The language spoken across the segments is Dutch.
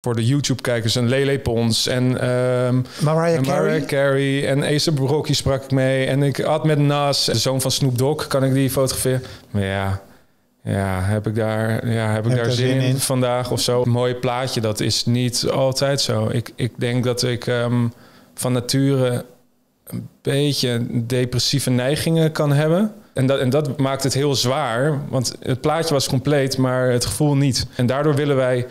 voor de YouTube-kijkers een Lele Pons en ehm Mariah en Carey? Mariah Carey en Ace Rocky sprak ik mee. En ik had met Nas, de zoon van Snoop Dogg, kan ik die fotograferen. Maar ja, ja heb ik daar, ja, heb ik daar zin, in, vandaag of zo? Een mooi plaatje, dat is niet altijd zo. Ik, ik denk dat ik ehm, van nature een beetje depressieve neigingen kan hebben. En dat, en dat maakt het heel zwaar, want het plaatje was compleet, maar het gevoel niet. En daardoor willen wij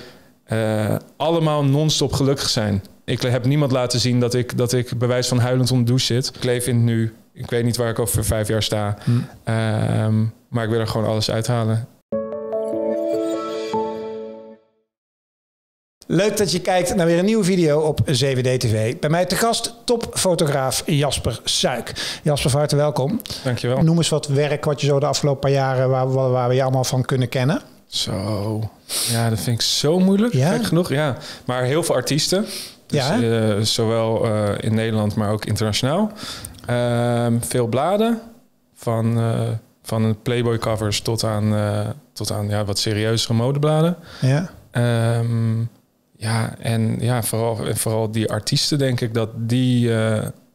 eh, allemaal non-stop gelukkig zijn. Ik heb niemand laten zien dat ik, dat ik bewijs van huilend onder de douche zit. Ik leef in het nu. Ik weet niet waar ik over vijf jaar sta. Hm. Ehm, maar ik wil er gewoon alles uithalen. Leuk dat je kijkt naar weer een nieuwe video op 7D TV. Bij mij te gast topfotograaf Jasper Suik. Jasper, van harte welkom. Dankjewel. Noem eens wat werk wat je zo de afgelopen paar jaren... waar, waar, waar we je allemaal van kunnen kennen. Zo. Ja, dat vind ik zo moeilijk. Ja? Gek genoeg, ja. Maar heel veel artiesten. Dus, Ja, eh, zowel eh, in Nederland, maar ook internationaal. Ehm, veel bladen. Van, eh, van Playboy covers tot aan, tot aan ja, wat serieuzere modebladen. Ja. Ehm, ja, en ja, vooral, vooral die artiesten, denk ik, dat die,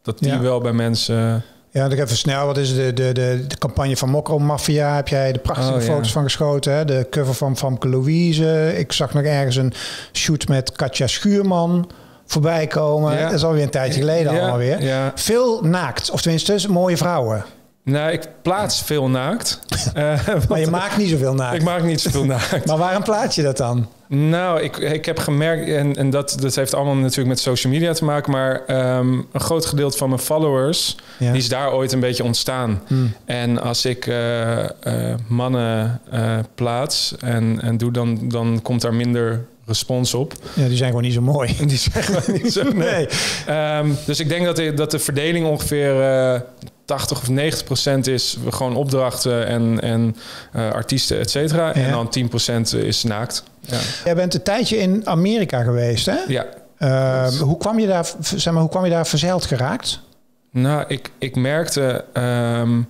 dat die Ja. wel bij mensen. Ja, dan even snel. Wat is de, de, de, de campagne van Mokro Mafia? Heb jij de prachtige Oh, ja. foto's van geschoten? Hè? De cover van Famke Louise. Ik zag nog ergens een shoot met Katja Schuurman voorbij komen. Ja. Dat is alweer een tijdje geleden Ja, allemaal weer. Veel naakt, of tenminste mooie vrouwen. Nou, ik plaats veel naakt. Eh, Maar je maakt niet zoveel naakt. Ik maak niet zoveel naakt. Maar waarom plaats je dat dan? Nou, ik, ik heb gemerkt, en, en dat, dat heeft allemaal natuurlijk met social media te maken, maar ehm, een groot gedeelte van mijn followers, Ja. die is daar ooit een beetje ontstaan. Hmm. En als ik eh, eh, mannen eh, plaats en, en doe, dan, dan komt daar minder respons op. Ja, die zijn gewoon niet zo mooi. Die zijn gewoon niet zo. Nee. Ehm, dus ik denk dat de, dat de verdeling ongeveer 80 of 90 procent is gewoon opdrachten en, en eh, artiesten, et cetera. Ja. En dan 10 procent is naakt. Ja. Jij bent een tijdje in Amerika geweest, hè? ja. Ehm, hoe, kwam je daar, zeg maar, hoe kwam je daar verzeild geraakt? Nou, ik, ik merkte ehm,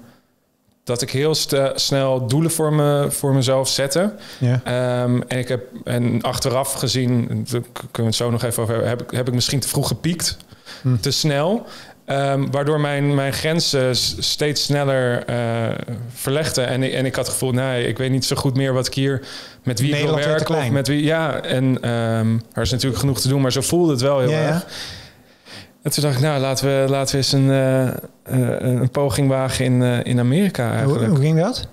dat ik heel snel doelen voor, me, voor mezelf zette. Ja. Ehm, en, ik heb, en achteraf gezien, daar kunnen we het zo nog even over hebben, heb ik, heb ik misschien te vroeg gepiekt, Hm. te snel. Ehm, waardoor mijn, mijn grenzen steeds sneller eh verlegden. En, ik- en ik had het gevoel, nee, ik weet niet zo goed meer wat ik hier met wie ik wil werken. Of met wie, ja, en ehm, er is natuurlijk genoeg te doen, maar zo voelde het wel heel Ja, ja. erg. En toen dacht ik, nou, laten we, laten we eens een, eh, een poging wagen in, in Amerika Hoe, eigenlijk. hoe ging dat?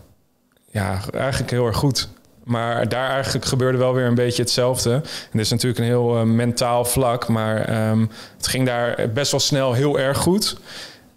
Ja, eigenlijk heel erg goed. Maar daar eigenlijk gebeurde wel weer een beetje hetzelfde. En dit is natuurlijk een heel eh, mentaal vlak, maar ehm, het ging daar best wel snel heel erg goed.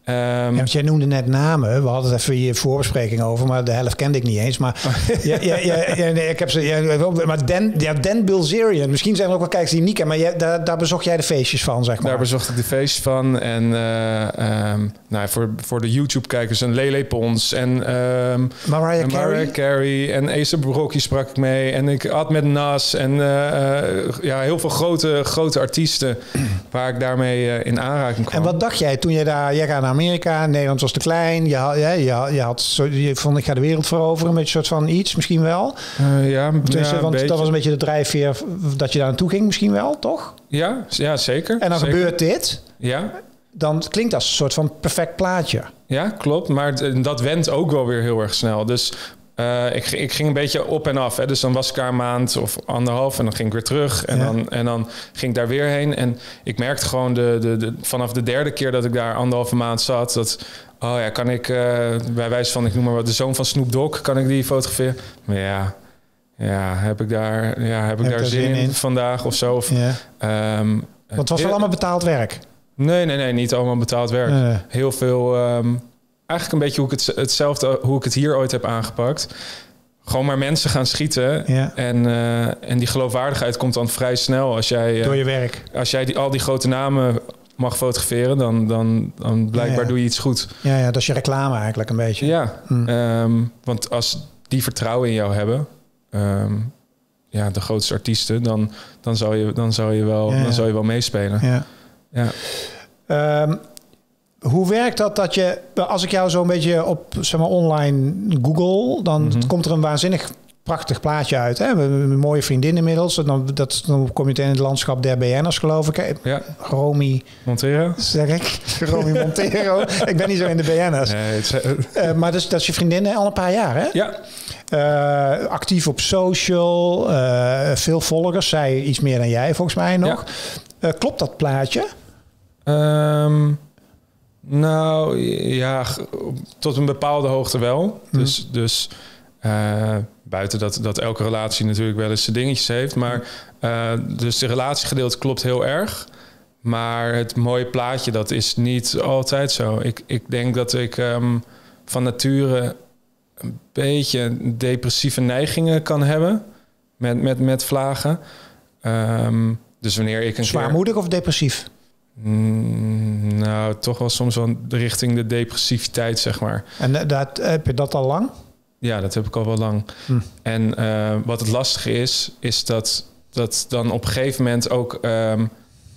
Ehm, Ja, want jij noemde net namen. We hadden het even hier voorbespreking over, maar de helft kende ik niet eens. Maar, ja, ja, ja, ja, nee, ik heb ze, ja, maar Dan, ja, Dan Bilzerian. Misschien zijn er ook wel kijkers die niet kennen, maar jij, daar, daar bezocht jij de feestjes van, zeg maar. Daar bezocht ik de feest van. En eh, ehm, nou, voor, voor de YouTube-kijkers een Lele Pons. En ehm, Mariah en Carey? Mariah Carey en Ace Rocky sprak ik mee. En ik had met Nas en eh, eh, ja, heel veel grote, grote artiesten waar ik daarmee in aanraking kwam. En wat dacht jij toen je daar... Jij gaat naar Amerika, Nederland was te klein. Je, had- ja, je, had- je, had, zo, je vond, ik ga de wereld veroveren met een soort van iets, misschien wel. Eh, ja, ja, want beetje. dat was een beetje de drijfveer dat je daar naartoe ging, misschien wel, toch? Ja, ja zeker. En dan zeker. gebeurt dit. Ja, Dan klinkt dat als een soort van perfect plaatje. ja, klopt. Maar dat wendt ook wel weer heel erg snel. Dus eh, ik, ik ging een beetje op en af. Hè. Dus dan was ik daar een maand of anderhalf en dan ging ik weer terug. En, Ja. dan, en dan ging ik daar weer heen. En ik merkte gewoon de, de, de, vanaf de derde keer dat ik daar anderhalve maand zat... dat, oh ja, kan ik eh, bij wijze van, ik noem maar wat, de zoon van Snoop Dogg... kan ik die fotograferen? Maar ja, ja heb ik daar, ja, heb ik daar zin, in, vandaag of zo? Of, Ja. ehm, Want het was wel heel- allemaal betaald werk. Nee, nee, nee, niet allemaal betaald werk. Eh, Heel veel, ehm, eigenlijk een beetje hoe ik het, hetzelfde hoe ik het hier ooit heb aangepakt. Gewoon maar mensen gaan schieten. ja. En, eh, en die geloofwaardigheid komt dan vrij snel. Als jij, eh, Door je werk. als jij die, al die grote namen mag fotograferen, dan, dan, dan blijkbaar Ja, ja. doe je iets goed. Ja, ja, dat is je reclame eigenlijk een beetje. Ja, Hm. ehm, want als die vertrouwen in jou hebben, ehm, ja, de grootste artiesten, dan, dan, zou, je, dan, zou, je wel, dan zou je wel meespelen. Ja. Ja. Ehm, hoe werkt dat dat je, als ik jou zo een beetje op zeg maar, online google, dan Mhm. komt er een waanzinnig prachtig plaatje uit. Hè? Een mooie vriendin inmiddels. Dan, dat, dan kom je in het landschap der BN'ers, geloof ik. Ja. Romy... Montero? Zeg ik. Romy Montero. ik ben niet zo in de BN'ers. Nee, uh, maar dus, dat is je vriendin al een paar jaar, hè? Ja. Uh, actief op social. Uh, veel volgers. Zij iets meer dan jij, volgens mij nog. Ja. klopt dat plaatje? Um, nou, ja, tot een bepaalde hoogte wel. Hm. Dus... dus uh, buiten dat, dat elke relatie natuurlijk wel eens zijn dingetjes heeft. Maar uh, dus de relatiegedeelte klopt heel erg. Maar het mooie plaatje, dat is niet altijd zo. Ik, ik denk dat ik um, van nature een beetje depressieve neigingen kan hebben. Met, met, met vlagen. Um, dus wanneer ik een Zwaarmoedig of depressief? Mm, nou, toch wel soms wel richting de depressiviteit, zeg maar. En dat, heb je dat al lang? Ja, dat heb ik al wel lang. Hm. En uh, wat het lastige is, is dat, dat dan op een gegeven moment ook um,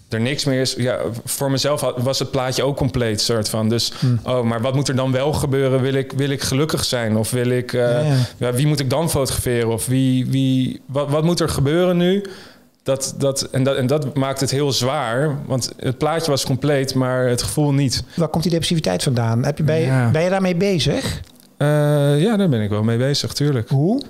er niks meer is. Ja, voor mezelf was het plaatje ook compleet, soort van. Dus, hm. oh, maar wat moet er dan wel gebeuren? Wil ik, wil ik gelukkig zijn? Of wil ik, uh, ja, ja. wie moet ik dan fotograferen? Of wie, wie, wat, wat moet er gebeuren nu? Dat, dat, en, dat, en dat maakt het heel zwaar. Want het plaatje was compleet, maar het gevoel niet. Waar komt die depressiviteit vandaan? Heb je, ben, je, ben je daarmee bezig? Uh, ja, daar ben ik wel mee bezig, tuurlijk. Hoe?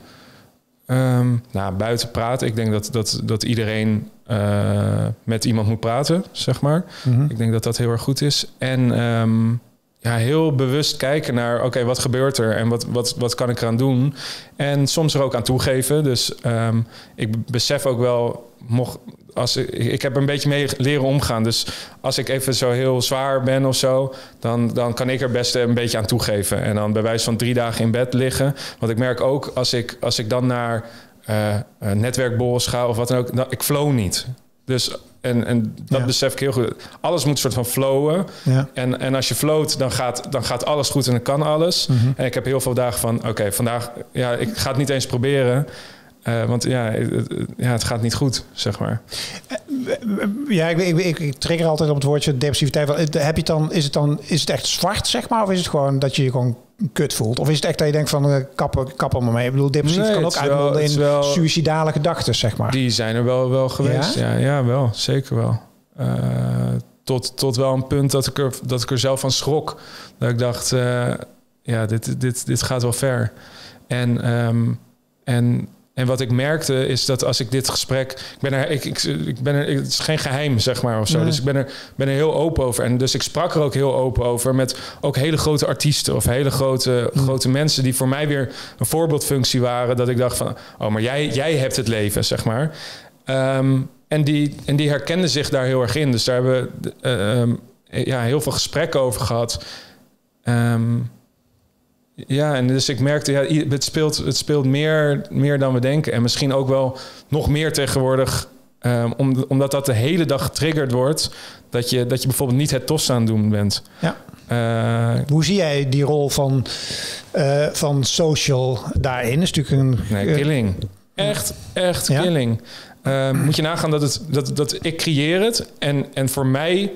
Um, nou, buiten praten. Ik denk dat, dat, dat iedereen uh, met iemand moet praten, zeg maar. Mm -hmm. Ik denk dat dat heel erg goed is. En um, ja, heel bewust kijken naar, oké, okay, wat gebeurt er en wat, wat, wat kan ik eraan doen? En soms er ook aan toegeven. Dus um, ik besef ook wel, mocht, als ik, ik heb een beetje mee leren omgaan. Dus als ik even zo heel zwaar ben of zo, dan, dan kan ik er best een beetje aan toegeven. En dan bij wijze van drie dagen in bed liggen. Want ik merk ook als ik, als ik dan naar uh, netwerkborrels ga of wat dan ook, dan, ik flow niet. Dus en, en dat ja. besef ik heel goed. Alles moet soort van flowen. Ja. En, en als je float, dan gaat, dan gaat alles goed en dan kan alles. Mm -hmm. En ik heb heel veel dagen van, oké, okay, vandaag, ja, ik ga het niet eens proberen. Uh, want ja het, ja, het gaat niet goed, zeg maar. Ja, ik, ik, ik, ik trigger altijd op het woordje depressiviteit. Heb je het dan, is, het dan, is het echt zwart, zeg maar? Of is het gewoon dat je je gewoon kut voelt? Of is het echt dat je denkt van uh, kappen, kappen maar mee? Ik bedoel, depressief nee, kan ook uitmonden in wel, suïcidale gedachten, zeg maar. Die zijn er wel, wel geweest, ja? Ja, ja wel, zeker wel. Uh, tot, tot wel een punt dat ik, er, dat ik er zelf van schrok. Dat ik dacht, uh, ja, dit, dit, dit gaat wel ver. En, um, en en wat ik merkte is dat als ik dit gesprek. Ik ben er, ik, ik, ik ben er, het is geen geheim, zeg maar, of zo. Nee. Dus ik ben er, ben er heel open over. En dus ik sprak er ook heel open over met ook hele grote artiesten of hele grote, mm. grote mensen die voor mij weer een voorbeeldfunctie waren. Dat ik dacht van, oh, maar jij, jij hebt het leven, zeg maar. Um, en, die, en die herkenden zich daar heel erg in. Dus daar hebben we uh, um, ja, heel veel gesprekken over gehad. Um, ja, en dus ik merkte, ja, het speelt, het speelt meer, meer dan we denken. En misschien ook wel nog meer tegenwoordig, um, om, omdat dat de hele dag getriggerd wordt, dat je, dat je bijvoorbeeld niet het tos aan het doen bent. Ja. Uh, Hoe zie jij die rol van, uh, van social daarin? Is natuurlijk een. Nee, killing. Echt, echt ja? killing. Uh, moet je nagaan dat, het, dat, dat ik creëer het en, en voor mij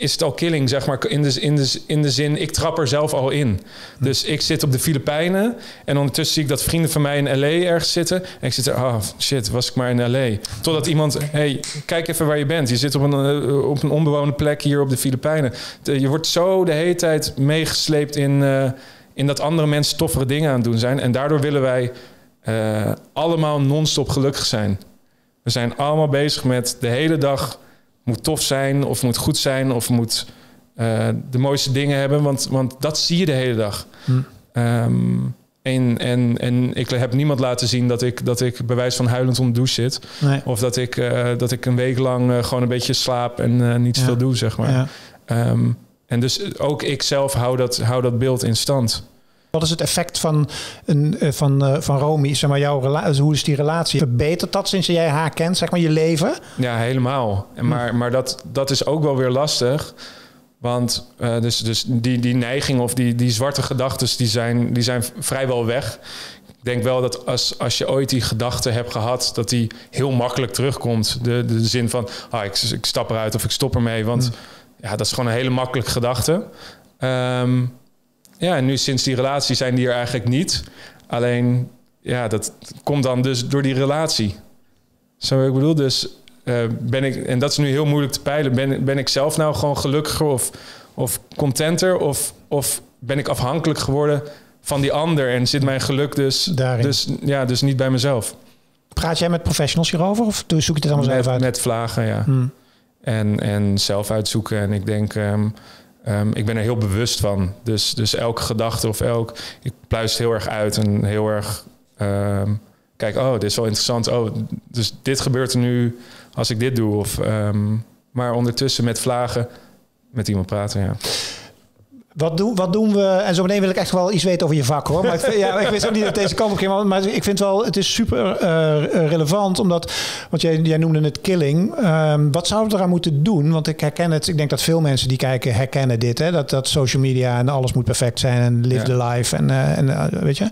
is het al killing, zeg maar, in de, in, de, in de zin, ik trap er zelf al in. Dus ik zit op de Filipijnen en ondertussen zie ik dat vrienden van mij in L.A. ergens zitten. En ik zit er, oh shit, was ik maar in L.A. Totdat iemand, hey, kijk even waar je bent. Je zit op een, uh, op een onbewoonde plek hier op de Filipijnen. Je wordt zo de hele tijd meegesleept in, uh, in dat andere mensen toffere dingen aan het doen zijn. En daardoor willen wij uh, allemaal non-stop gelukkig zijn. We zijn allemaal bezig met de hele dag moet tof zijn of moet goed zijn of moet uh, de mooiste dingen hebben. Want, want dat zie je de hele dag. Hm. Um, en, en, en ik heb niemand laten zien dat ik, dat ik bewijs van huilend onder de douche zit. Nee. Of dat ik, uh, dat ik een week lang uh, gewoon een beetje slaap en niet ja. veel doe, zeg maar. Ja. Um, en dus ook ik zelf hou dat, hou dat beeld in stand. Wat is het effect van, een, van, uh, van Romy? Zeg maar, jouw relatie, hoe is die relatie? Verbetert dat sinds jij haar kent, zeg maar, je leven? Ja, helemaal. Maar, maar dat, dat is ook wel weer lastig. Want uh, dus, dus die, die neiging of die, die zwarte gedachten, die zijn, die zijn vrijwel weg. Ik denk wel dat als, als je ooit die gedachte hebt gehad, dat die heel makkelijk terugkomt. De, de zin van, ah, ik, ik stap eruit of ik stop ermee. Want mm. ja, dat is gewoon een hele makkelijke gedachte. Um, ja, en nu sinds die relatie zijn die er eigenlijk niet. Alleen ja, dat komt dan dus door die relatie. Zo wat ik bedoel? Dus uh, ben ik, en dat is nu heel moeilijk te peilen, ben, ben ik zelf nou gewoon gelukkiger of, of contenter? Of, of ben ik afhankelijk geworden van die ander en zit mijn geluk dus, dus, ja, dus niet bij mezelf? Praat jij met professionals hierover of zoek je het allemaal even uit? Met vlagen, ja. Hmm. En, en zelf uitzoeken. En ik denk, um, um, ik ben er heel bewust van. Dus, dus elke gedachte of elk... Ik pluis heel erg uit en heel erg... Um, kijk, oh, dit is wel interessant. Oh, dus dit gebeurt er nu als ik dit doe. Of, maar ondertussen met vlagen met iemand praten, ja. Wat doen, wat doen we? En zo meteen wil ik echt wel iets weten over je vak hoor. Maar ik, ja, ik weet ook niet dat deze kant op ging. Maar ik vind wel, het is super uh, relevant. Omdat, want jij, jij noemde het killing. Um, wat zouden we eraan moeten doen? Want ik herken het. Ik denk dat veel mensen die kijken herkennen dit. Hè? Dat, dat social media en alles moet perfect zijn. En live the life. En, uh, en uh, weet je.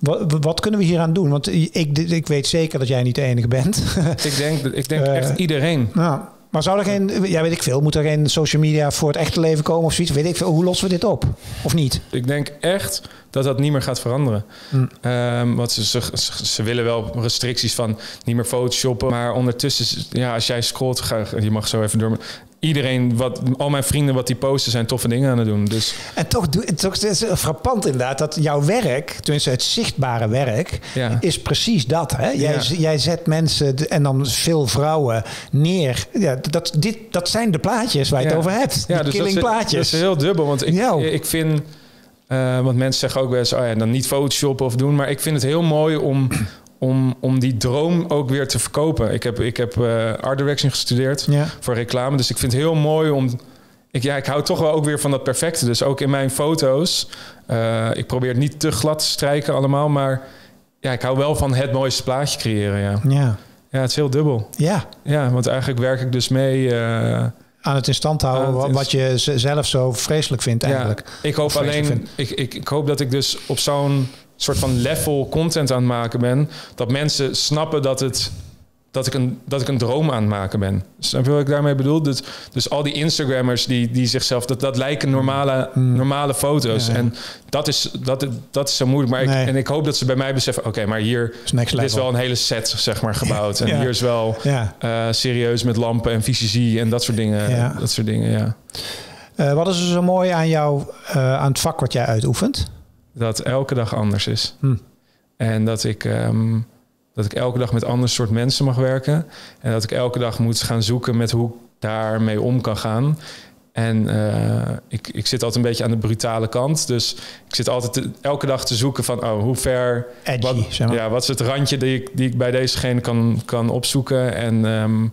Wat, wat, kunnen we hier aan doen? Want ik, ik weet zeker dat jij niet de enige bent. ik denk, ik denk echt iedereen. Nou, maar zou er geen, ja weet ik veel, moet er geen social media voor het echte leven komen of zoiets? Weet ik veel, hoe lossen we dit op? Of niet? Ik denk echt dat dat niet meer gaat veranderen. Hm. Um, want ze, ze, ze, willen wel restricties van niet meer photoshoppen. Maar ondertussen, ja, als jij scrolt, ga, je mag zo even door iedereen, wat, al mijn vrienden wat die posten, zijn toffe dingen aan het doen. Dus. En toch, toch het is frappant inderdaad dat jouw werk, tenminste het zichtbare werk, is precies dat. Hè? Jij, jij zet mensen en dan veel vrouwen neer. Ja, dat, dit, dat zijn de plaatjes waar je het over hebt. Ja, dus killing plaatjes. Dat is heel dubbel, want ik, ik vind... Uh, want mensen zeggen ook wel eens, oh ja, dan niet photoshoppen of doen. Maar ik vind het heel mooi om, om, om die droom ook weer te verkopen. Ik heb, ik heb uh, art direction gestudeerd voor reclame. Dus ik vind het heel mooi om... Ik, ja, ik hou toch wel ook weer van dat perfecte. Dus ook in mijn foto's. Uh, ik probeer het niet te glad te strijken allemaal. Maar ja, ik hou wel van het mooiste plaatje creëren. Ja, ja. ja het is heel dubbel. Ja. Ja, want eigenlijk werk ik dus mee... Uh, aan het in stand houden wat je zelf zo vreselijk vindt eigenlijk. Ja, ik hoop alleen, ik, ik, ik, hoop dat ik dus op zo'n soort van level content aan het maken ben. Dat mensen snappen dat, het, dat, ik, een, dat ik een droom aan het maken ben. Snap je wat ik daarmee bedoel? Dus, dus al die Instagrammers die, die zichzelf... Dat, dat lijken normale, mm. normale foto's. En dat is, dat, dat is zo moeilijk. Maar ik, en ik hoop dat ze bij mij beseffen... Oké, maar hier dit is wel een hele set zeg maar, gebouwd. En hier is wel uh, serieus met lampen en visie en dat soort dingen. Dat soort dingen, ja. Uh, wat is er zo mooi aan jou, uh, aan het vak wat jij uitoefent? Dat elke dag anders is. Hm. En dat ik, um, dat ik elke dag met ander soort mensen mag werken. En dat ik elke dag moet gaan zoeken met hoe ik daarmee om kan gaan. En uh, ik, ik zit altijd een beetje aan de brutale kant. Dus ik zit altijd elke dag te zoeken van oh, hoe ver. Edgy, wat, zeg maar. Ja, wat is het randje die ik, die ik bij dezegene kan, kan opzoeken. En um,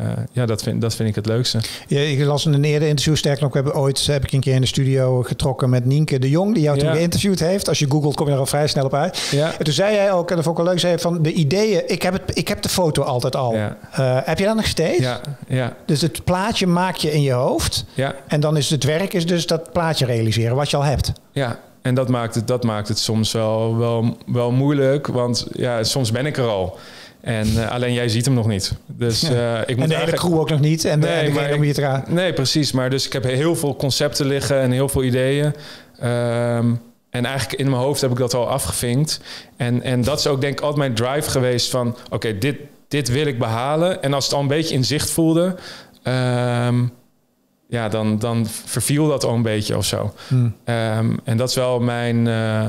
uh, ja, dat vind, dat vind ik het leukste. Ja, ik las in een eerder interview, sterk nog, heb, ooit heb ik een keer in de studio getrokken met Nienke de Jong, die jou toen geïnterviewd heeft. Als je googelt, kom je er al vrij snel op uit. Ja. En toen zei jij ook, en dat vond ik wel leuk, zei van de ideeën, ik heb, het, ik heb de foto altijd al. Ja. Uh, heb je dat nog steeds? Ja. ja. Dus het plaatje maak je in je hoofd. Ja. En dan is het werk is dus dat plaatje realiseren, wat je al hebt. Ja, en dat maakt het, dat maakt het soms wel, wel, wel moeilijk, want ja, soms ben ik er al. En uh, alleen jij ziet hem nog niet. Dus, uh, ik moet en de hele crew ook nog niet. En de, nee, maar ik, te Nee, precies. Maar dus ik heb heel veel concepten liggen en heel veel ideeën. Um, en eigenlijk in mijn hoofd heb ik dat al afgevinkt. En, en dat is ook denk ik altijd mijn drive geweest van... oké, okay, dit, dit wil ik behalen. En als het al een beetje in zicht voelde... Um, ja, dan, dan verviel dat al een beetje of zo. Hmm. Um, en dat is wel mijn... Uh,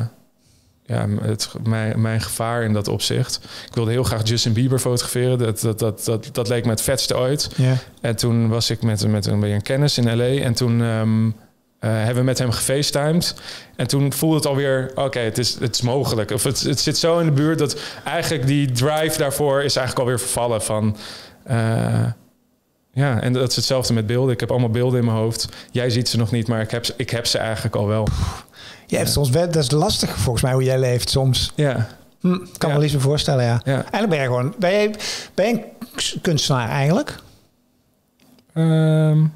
ja, het, mijn, mijn gevaar in dat opzicht. Ik wilde heel graag Justin Bieber fotograferen. Dat, dat, dat, dat, dat leek me het vetste ooit. En toen was ik met, met een, een kennis in LA. En toen um, uh, hebben we met hem gefacetimed. En toen voelde het alweer, oké, het, is, het is mogelijk. Of het, het zit zo in de buurt dat eigenlijk die drive daarvoor is eigenlijk alweer vervallen van... Uh, ja, en dat is hetzelfde met beelden. Ik heb allemaal beelden in mijn hoofd. Jij ziet ze nog niet, maar ik heb ze, ik heb ze eigenlijk al wel. Je hebt soms dat is lastig volgens mij hoe jij leeft soms. Ja. Hm, kan me wel eens voorstellen, ja. ja. Eigenlijk ben je gewoon, ben je, ben je een kunstenaar eigenlijk? Um,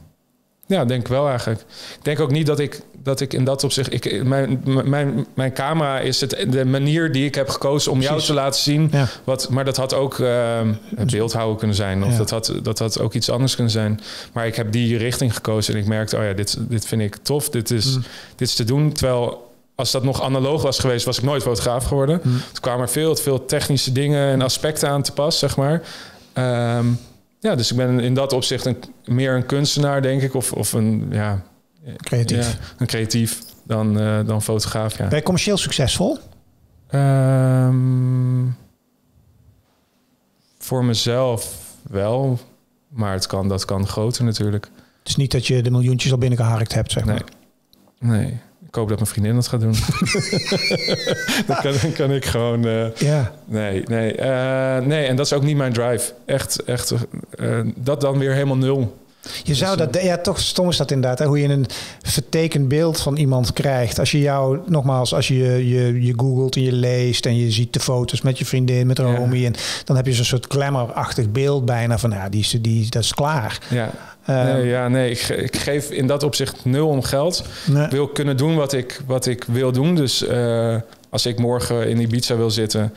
ja, denk ik wel eigenlijk. Ik denk ook niet dat ik, dat ik in dat opzicht... Ik, mijn, mijn, mijn camera is het, de manier die ik heb gekozen om jou te laten zien. Ja. Wat, maar dat had ook uh, beeldhouden kunnen zijn. Of dat, had, dat had ook iets anders kunnen zijn. Maar ik heb die richting gekozen en ik merkte... oh ja, dit, dit vind ik tof. Dit is, mm. dit is te doen. Terwijl als dat nog analoog was geweest, was ik nooit fotograaf geworden. Mm. Toen kwamen er veel veel technische dingen en aspecten aan te pas, zeg maar. Ehm, ja, dus ik ben in dat opzicht een, meer een kunstenaar, denk ik. Of, of een, ja... Creatief. een creatief dan, uh, dan fotograaf, ja. Ben je commercieel succesvol? Um, voor mezelf wel. Maar het kan, dat kan groter natuurlijk. Het is niet dat je de miljoentjes al binnengeharkt hebt, zeg maar. Nee. nee. Ik hoop dat mijn vriendin dat gaat doen. dan, kan, kan, ik gewoon... Uh, ja. Nee, nee. Uh, nee, en dat is ook niet mijn drive. Echt, echt. Uh, dat dan weer helemaal nul. Je zou dus, dat, ja, toch stom is dat inderdaad. Hè? Hoe je een vertekend beeld van iemand krijgt. Als je jou, nogmaals, als je je, je googelt en je leest en je ziet de foto's met je vriendin, met Romy. En dan heb je zo'n soort glamour-achtig beeld bijna van, ja, die, die, dat is klaar. Ja. Nee, ehm, ja, nee, ik, ik, geef in dat opzicht nul om geld. Ik wil kunnen doen wat ik, wat ik wil doen. Dus uh, als ik morgen in Ibiza wil zitten,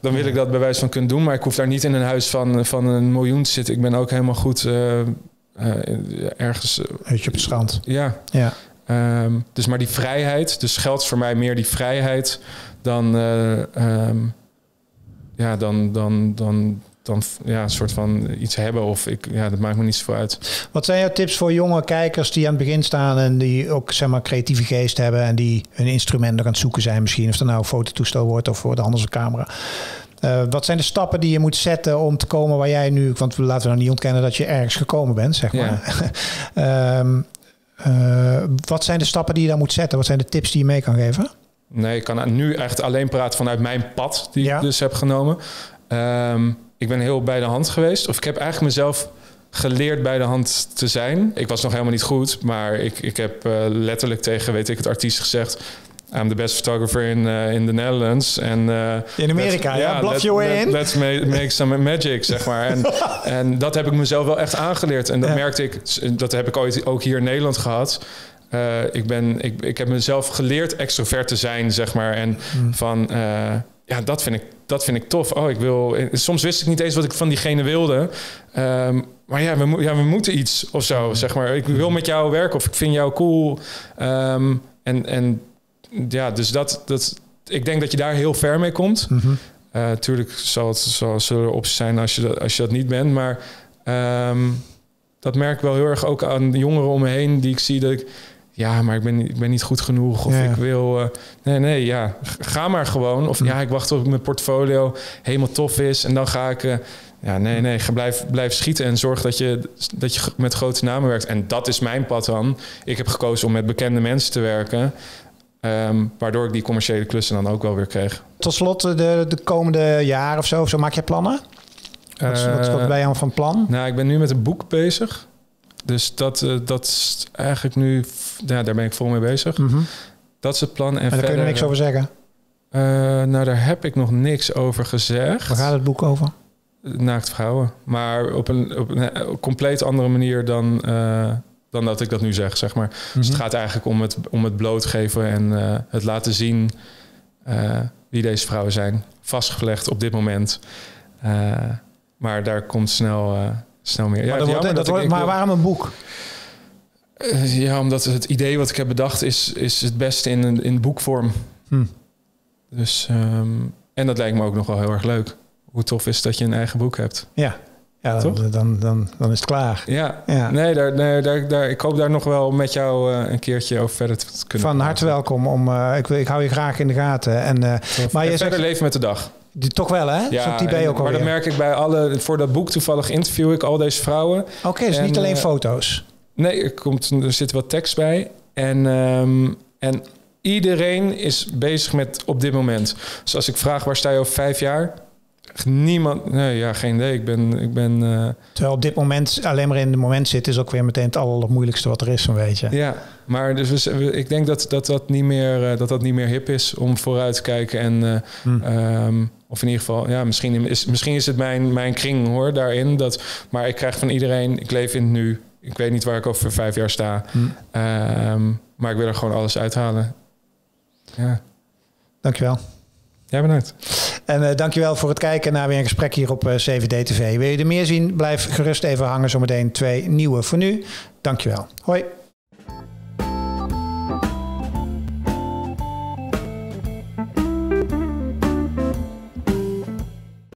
dan wil ik dat bij wijze van kunnen doen. Maar ik hoef daar niet in een huis van, van een miljoen te zitten. Ik ben ook helemaal goed uh, uh, ergens... Op het strand. Ja. ja. Um, dus maar die vrijheid, dus geldt voor mij meer die vrijheid dan, um, ja, dan, dan, dan dan ja, een soort van iets hebben. Of ik, ja, dat maakt me niet zoveel uit. Wat zijn jouw tips voor jonge kijkers die aan het begin staan en die ook zeg maar creatieve geest hebben en die hun instrumenten aan het zoeken zijn misschien, of er nou een fototoestel wordt of voor de andere camera. Uh, wat zijn de stappen die je moet zetten om te komen waar jij nu, want laten we nou niet ontkennen dat je ergens gekomen bent, zeg maar. Ja. um, uh, wat zijn de stappen die je dan moet zetten? Wat zijn de tips die je mee kan geven? Nee, ik kan nu echt alleen praten vanuit mijn pad die ja. ik dus heb genomen. Um, ik ben heel bij de hand geweest. Of ik heb eigenlijk mezelf geleerd bij de hand te zijn. Ik was nog helemaal niet goed, maar ik, ik heb uh, letterlijk tegen, weet ik, het artiest gezegd... I'm the best photographer in, uh, in the Netherlands. En, uh, in Amerika, ja. ja Blaf your way in. Let's make, make some magic, zeg maar. En, en dat heb ik mezelf wel echt aangeleerd. En dat ja. merkte ik, dat heb ik ooit ook hier in Nederland gehad. Uh, ik, ben, ik, ik heb mezelf geleerd extrovert te zijn, zeg maar. En hmm. van, ja, dat vind ik dat vind ik tof. Oh, ik wil. Soms wist ik niet eens wat ik van diegene wilde. Um, maar ja we, ja, we moeten iets of zo, zeg maar. Ik wil met jou werken of ik vind jou cool. Um, en, en ja, dus dat, dat. Ik denk dat je daar heel ver mee komt. Mm -hmm. uh, tuurlijk zal het zal, zullen er opties zijn als je, dat, als je dat niet bent. Maar um, dat merk ik wel heel erg ook aan de jongeren om me heen die ik zie dat ik ja, maar ik ben, ik ben niet goed genoeg. Of ik wil. Uh, nee, nee, ja. Ga maar gewoon. Of hm. ja, ik wacht tot mijn portfolio helemaal tof is. En dan ga ik. Uh, ja, nee, nee. Ga blijf, blijf schieten en zorg dat je, dat je met grote namen werkt. En dat is mijn pad dan. Ik heb gekozen om met bekende mensen te werken. Um, waardoor ik die commerciële klussen dan ook wel weer kreeg. Tot slot, de, de komende jaren of zo, of zo maak je plannen? Wat, uh, wat, wat ben je van plan? Nou, ik ben nu met een boek bezig. Dus dat, uh, dat is eigenlijk nu, ja, daar ben ik vol mee bezig. Mm -hmm. Dat is het plan. En maar daar kun je niks over zeggen? Uh, nou, daar heb ik nog niks over gezegd. Waar gaat het boek over? Naakt vrouwen. Maar op een, op een compleet andere manier dan, uh, dan dat ik dat nu zeg, zeg maar. Mm -hmm. Dus het gaat eigenlijk om het, om het blootgeven en het laten zien wie deze vrouwen zijn. Vastgelegd op dit moment. maar daar komt snel snel meer. Ja, maar, dat wordt, maar waarom een boek? Uh, ja, omdat het idee wat ik heb bedacht is, is het beste in, in boekvorm. Hm. Dus, um, en dat lijkt me ook nog wel heel erg leuk. Hoe tof is dat je een eigen boek hebt. Ja, ja dan, dan, dan, dan, is het klaar. Ja, ja. nee, daar, nee daar, daar, ik hoop daar nog wel met jou uh, een keertje over verder te kunnen. Van harte welkom. Om, uh, ik, ik hou je graag in de gaten. En, maar je verder zegt, leven met de dag. Die, toch wel, hè? Ja, die en, ook maar dat merk ik bij alle... Voor dat boek toevallig interview ik al deze vrouwen. Oké, okay, dus en, niet alleen uh, foto's? Nee, er, komt, er zit wat tekst bij. En, um, en iedereen is bezig met op dit moment. Dus als ik vraag, waar sta je over vijf jaar? Niemand, nee, ja, geen idee. Ik ben, ik ben. Uh... Terwijl op dit moment alleen maar in het moment zit, is ook weer meteen het allermoeilijkste wat er is, zo'n beetje. Ja, maar dus we, ik denk dat dat, dat, niet meer, uh, dat dat niet meer hip is om vooruit te kijken. En, uh, hmm. um, of in ieder geval, ja, misschien is, misschien is het mijn, mijn kring hoor, daarin. Dat, maar ik krijg van iedereen, ik leef in het nu. Ik weet niet waar ik over vijf jaar sta. Hmm. Um, maar ik wil er gewoon alles uithalen. Ja. Dankjewel. Jij bedankt. En uh, dankjewel voor het kijken naar weer een gesprek hier op uh, CVD TV. Wil je er meer zien? Blijf gerust even hangen. Zometeen twee nieuwe voor nu. Dankjewel. Hoi.